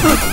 Huh!